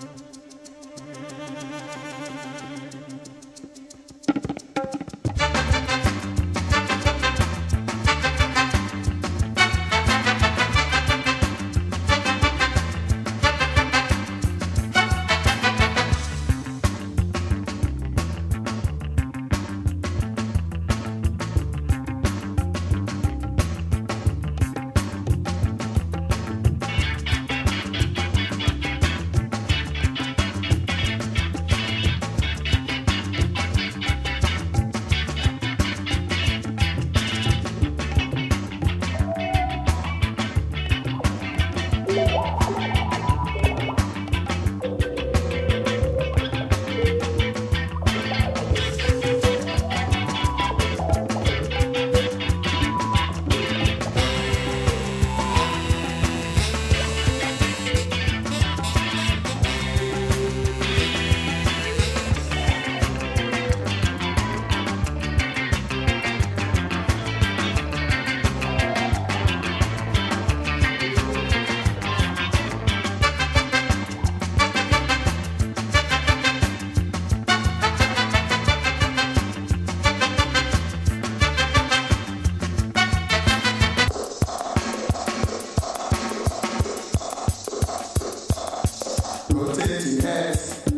Rotate your head.